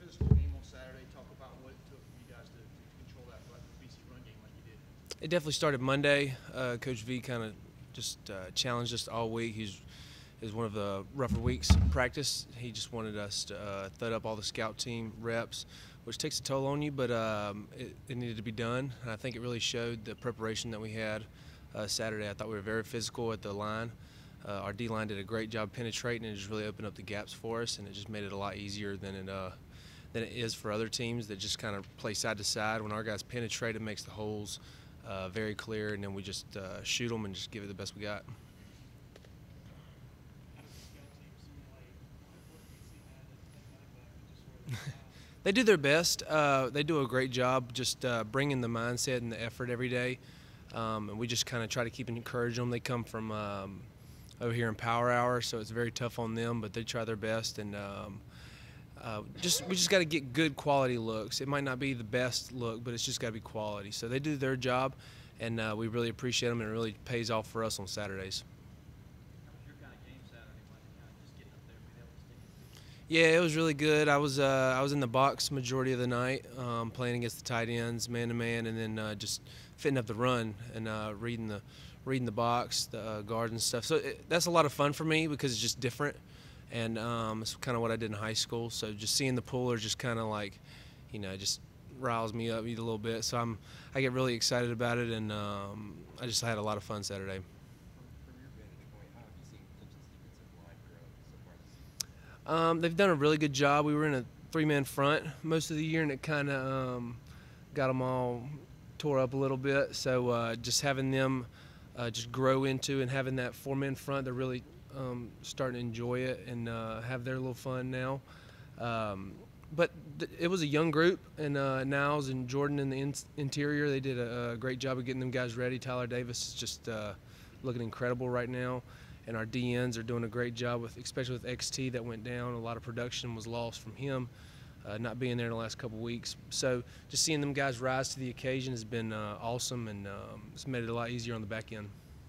physical game on Saturday. Talk about what it took for you guys to, to control that BC run game like you did. It definitely started Monday. Uh, Coach V kind of just uh, challenged us all week. He's is one of the rougher weeks practice. He just wanted us to uh, thud up all the scout team reps, which takes a toll on you, but um, it, it, needed to be done. And I think it really showed the preparation that we had uh, Saturday. I thought we were very physical at the line. Uh, our D line did a great job penetrating and just really opened up the gaps for us, and it just made it a lot easier than it uh, than it is for other teams that just kind of play side to side. When our guys penetrate, it makes the holes uh, very clear, and then we just uh, shoot them and just give it the best we got. they do their best. Uh, they do a great job just uh, bringing the mindset and the effort every day. Um, and we just kind of try to keep encouraging them. They come from um, over here in Power Hour, so it's very tough on them, but they try their best. And um, uh, just we just got to get good quality looks. It might not be the best look, but it's just got to be quality. So they do their job, and uh, we really appreciate them, and it really pays off for us on Saturdays. Yeah, it was really good. I was uh, I was in the box majority of the night, um, playing against the tight ends, man to man, and then uh, just fitting up the run and uh, reading the reading the box, the uh, guards and stuff. So it, that's a lot of fun for me because it's just different, and um, it's kind of what I did in high school. So just seeing the puller just kind of like, you know, just riles me up a little bit. So I'm I get really excited about it, and um, I just had a lot of fun Saturday. Um, they've done a really good job. We were in a three-man front most of the year, and it kind of um, got them all tore up a little bit. So uh, just having them uh, just grow into and having that four-man front, they're really um, starting to enjoy it and uh, have their little fun now. Um, but th- it was a young group, and uh, Nyles and Jordan in the in- interior, they did a, a, great job of getting them guys ready. Tyler Davis is just uh, looking incredible right now and our DNs are doing a great job with, especially with XT that went down. A lot of production was lost from him, uh, not being there in the last couple weeks. So just seeing them guys rise to the occasion has been uh, awesome, and um, it's made it a lot easier on the back end.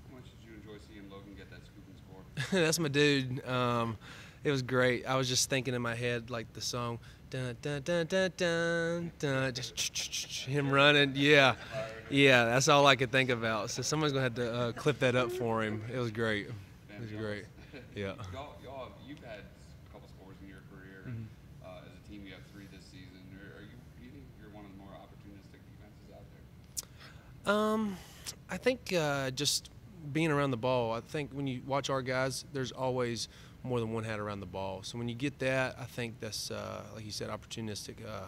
How much did you enjoy seeing Logan get that scoop and score? That's my dude. Um, it was great. I was just thinking in my head like the song. Dun, dun, dun, dun, dun, dun, just him running, yeah, yeah. That's all I could think about. So someone's gonna have to uh, clip that up for him. It was great. It was great. Yeah. y'all, y'all, you've had a couple scores in your career. Mm-hmm. Uh, as a team, you have three this season. Are, are you, do you think you're one of the more opportunistic defenses out there? Um, I think uh, just being around the ball. I think when you watch our guys, there's always more than one hat around the ball. So when you get that, I think that's uh, like you said, opportunistic. Uh,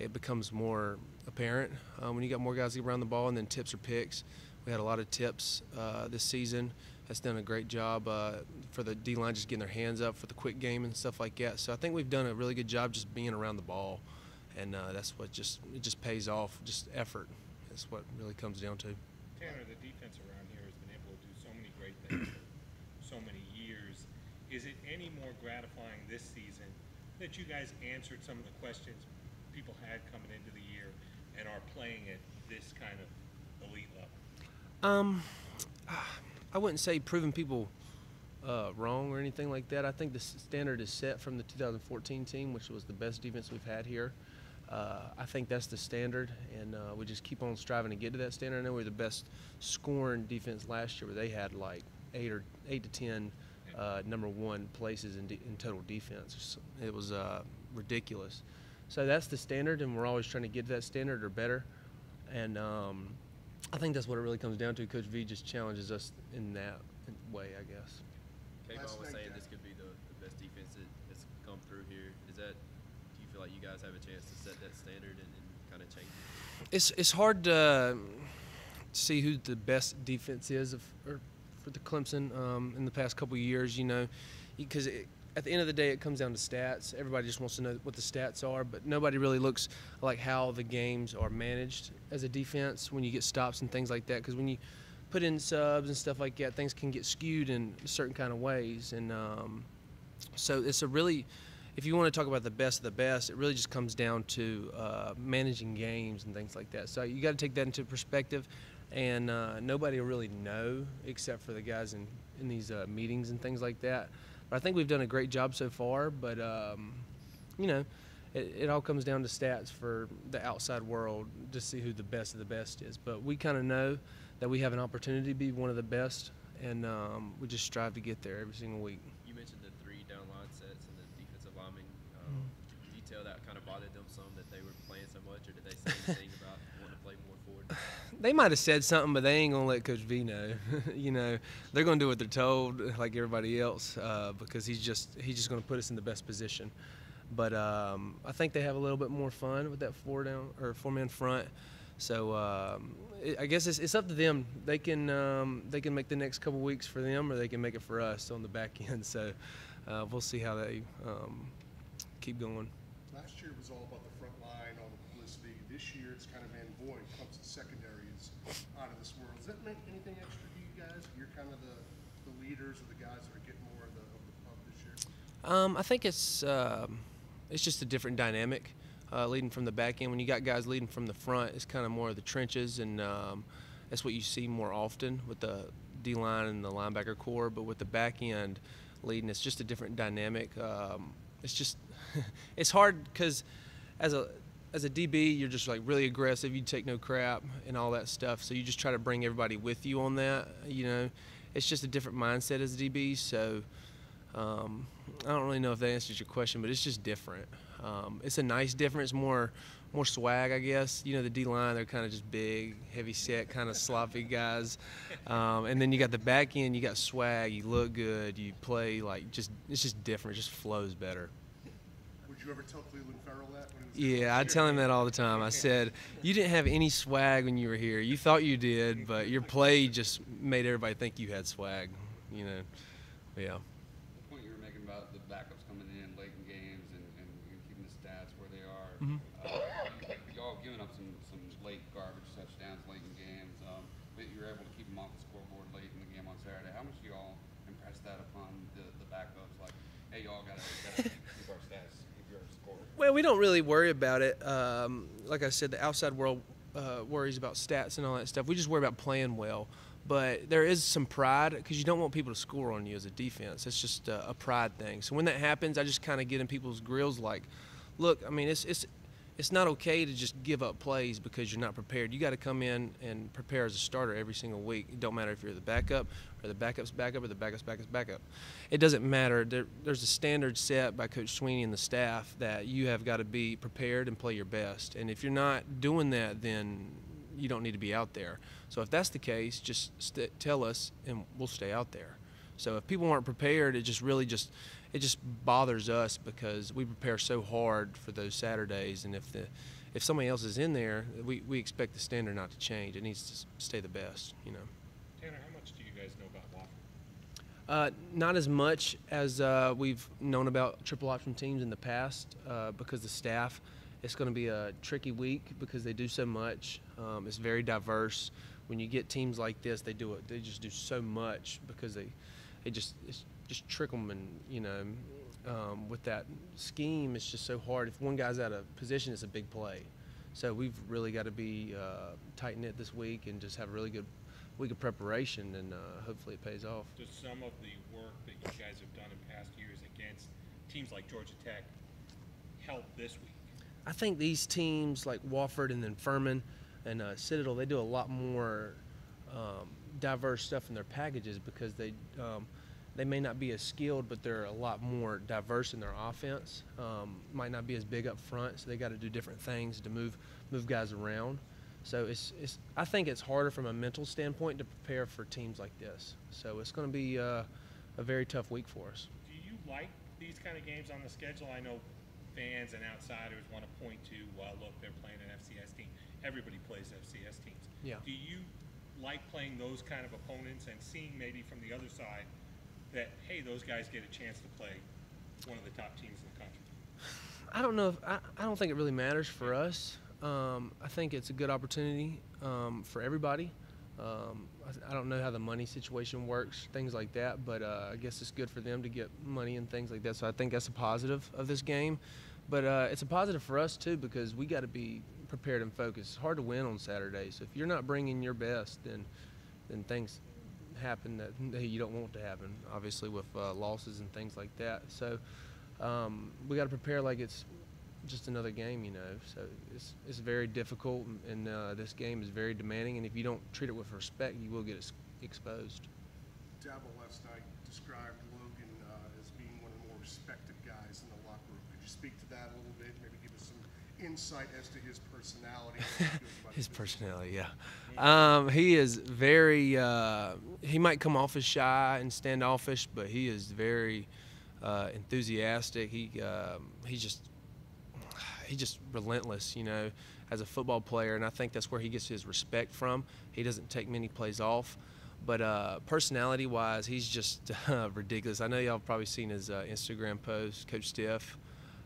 it becomes more apparent uh, when you got more guys around the ball, and then tips or picks. We had a lot of tips uh, this season has done a great job uh, for the D line just getting their hands up for the quick game and stuff like that. So I think we've done a really good job just being around the ball, and that's what just it just pays off. Just effort is what really comes down to. Tanner, the defense around here has been able to do so many great things for so many years. Is it any more gratifying this season that you guys answered some of the questions people had coming into the year and are playing at this kind of elite level? Um. I wouldn't say proving people uh, wrong or anything like that. I think the standard is set from the 2014 team, which was the best defense we've had here. Uh, I think that's the standard, and uh, we just keep on striving to get to that standard. I know we are the best scoring defense last year, where they had like eight or eight to ten uh, number one places in, de- in total defense. It was uh, ridiculous. So that's the standard, and we're always trying to get to that standard or better. And um, I think that's what it really comes down to. Coach V just challenges us in that way, I guess. Was saying this could be the, the best defense that has come through here. Is that? Do you guys have a chance to set that standard and, and kind of change it? It's it's hard to see who the best defense is of, for the Clemson um, in the past couple years. You know, because at the end of the day, it comes down to stats. Everybody just wants to know what the stats are, but nobody really looks like how the games are managed as a defense when you get stops and things like that. Because when you put in subs and stuff like that, things can get skewed in certain kind of ways. And um, so it's a really, if you want to talk about the best of the best, it really just comes down to uh, managing games and things like that. So you got to take that into perspective. And uh, nobody will really know except for the guys in, in these uh, meetings and things like that. But I think we've done a great job so far. But um, you know, it, it all comes down to stats for the outside world to see who the best of the best is. But we kind of know that we have an opportunity to be one of the best, and um, we just strive to get there every single week. You mentioned the three down line sets and the defensive linemen. Um, Mm-hmm. Did you tell that kind of bothered them some that they were playing so much, or did they say anything about wanting to play more forward? They might have said something, but they ain't gonna let Coach V know. you know, they're gonna do what they're told, like everybody else, uh, because he's just he's just gonna put us in the best position. But um, I think they have a little bit more fun with that four down or four man front. So um, it, I guess it's, it's up to them. They can um, they can make the next couple weeks for them, or they can make it for us on the back end. So uh, we'll see how they um, keep going. Last year was all about the front line, all the publicity. This year, it's kind of been, boy, Clemson secondary is out of this world. Does that make anything extra to you guys? You're kind of the, the leaders or the guys that are getting more of the, of the pub this year? Um, I think it's um it's just a different dynamic uh, leading from the back end. When you got guys leading from the front, it's kind of more of the trenches, and um, that's what you see more often with the D line and the linebacker corps. But with the back end leading, it's just a different dynamic. Um, it's just it's hard because as a as a DB, you're just like really aggressive. You take no crap and all that stuff. So you just try to bring everybody with you on that. You know, it's just a different mindset as a DB. So. Um, I don't really know if that answers your question, but it's just different. Um, it's a nice difference, more more swag, I guess. You know, the D line they're kind of just big, heavy set, kind of sloppy guys, um, and then you got the back end. You got swag. You look good. You play like just it's just different. It just flows better. Would you ever tell Clelin Ferrell that? When Yeah, I tell him that all the time. I said, you didn't have any swag when you were here. You thought you did, but your play just made everybody think you had swag. You know, yeah. The point you were making about the backups coming in late in games and, and, and keeping the stats where they are. Mhm. Uh, you, y'all giving up some, some late garbage touchdowns late in games, um, but you were able to keep them off the scoreboard late in the game on Saturday. How much do y'all impress that upon the, the backups? Like, hey, y'all got to keep our stats, keep your score. Well, we don't really worry about it. Um, like I said, the outside world uh, worries about stats and all that stuff. We just worry about playing well. But there is some pride because you don't want people to score on you as a defense. It's just a, a pride thing. So when that happens, I just kind of get in people's grills like, look, I mean, it's it's it's not okay to just give up plays because you're not prepared. You got to come in and prepare as a starter every single week. It don't matter if you're the backup or the backup's backup or the backup's backup's backup. It doesn't matter. There, there's a standard set by Coach Swinney and the staff that you have got to be prepared and play your best. And if you're not doing that, then you don't need to be out there. So if that's the case, just st- tell us and we'll stay out there. So if people aren't prepared, it just really just it just bothers us because we prepare so hard for those Saturdays, and if the if somebody else is in there, we, we expect the standard not to change. It needs to stay the best, you know. Tanner, how much do you guys know about Wofford? Uh, not as much as uh, we've known about triple option teams in the past uh, because the staff. It's going to be a tricky week because they do so much. Um, it's very diverse. When you get teams like this, they do it. They just do so much because they, they just just trick them and you know, um, with that scheme, it's just so hard. If one guy's out of position, it's a big play. So we've really got to be uh, tight knit this week and just have a really good week of preparation, and uh, hopefully it pays off. Does some of the work that you guys have done in past years against teams like Georgia Tech help this week? I think these teams like Wofford and then Furman and uh, Citadel, they do a lot more um, diverse stuff in their packages because they um, they may not be as skilled, but they're a lot more diverse in their offense. Um, might not be as big up front, so they got to do different things to move move guys around. So it's, it's I think it's harder from a mental standpoint to prepare for teams like this. So it's going to be uh, a very tough week for us. Do you like these kind of games on the schedule? I know fans and outsiders want to point to, well, look, they're playing an FCS team. Everybody plays FCS teams. Yeah. Do you like playing those kind of opponents and seeing maybe from the other side that, hey, those guys get a chance to play one of the top teams in the country? I don't know if I, I don't think it really matters for us. Um, I think it's a good opportunity um, for everybody. Um, I, I don't know how the money situation works, things like that, but uh, I guess it's good for them to get money and things like that. So I think that's a positive of this game. But uh, it's a positive for us too because we got to be prepared and focused. It's hard to win on Saturday, so if you're not bringing your best, then then things happen that, that you don't want to happen. Obviously with uh, losses and things like that. So um, we got to prepare like it's just another game, you know. So it's it's very difficult, and, and uh, this game is very demanding. And if you don't treat it with respect, you will get ex- exposed. Dabo last night described Logan uh, as being one of the more respected guys in the locker room. Could you speak to that a little bit? Maybe give us some insight as to his personality. and how he feels about His personality, yeah. Um, he is very. Uh, he might come off as shy and standoffish, but he is very uh, enthusiastic. He um, he's just he's just relentless, you know, as a football player, and I think that's where he gets his respect from. He doesn't take many plays off, but uh, personality-wise, he's just uh, ridiculous. I know y'all have probably seen his uh, Instagram post, Coach Stiff.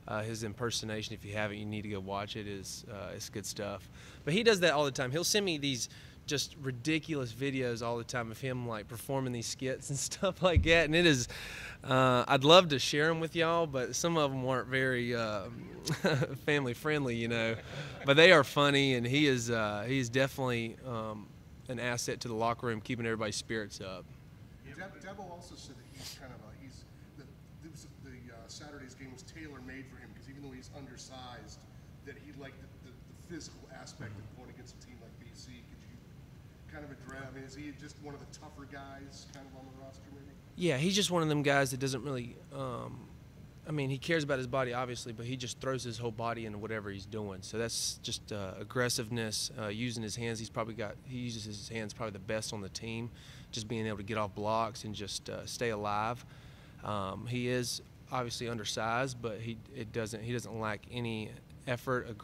Uh, his impersonation, if you haven't, you need to go watch it. is uh, It's good stuff. But he does that all the time. He'll send me these just ridiculous videos all the time of him like performing these skits and stuff like that. And it is, uh, I'd love to share them with y'all, but some of them weren't very uh, family friendly, you know. But they are funny, and he is uh, he is definitely um, an asset to the locker room, keeping everybody's spirits up. Deb- Dabo also said that he's kind of a, he's, the, this, the uh, Saturday's game was tailor-made for him because even though he's undersized, that he liked the, the, the physical aspect of going against a team like BC. Could you kind of address, I mean, is he just one of the tougher guys kind of on the roster maybe? Yeah, he's just one of them guys that doesn't really. Um, I mean, he cares about his body, obviously, but he just throws his whole body into whatever he's doing. So that's just uh, aggressiveness, uh, using his hands. He's probably got he uses his hands probably the best on the team, just being able to get off blocks and just uh, stay alive. Um, he is obviously undersized, but he it doesn't he doesn't lack any effort, aggressive.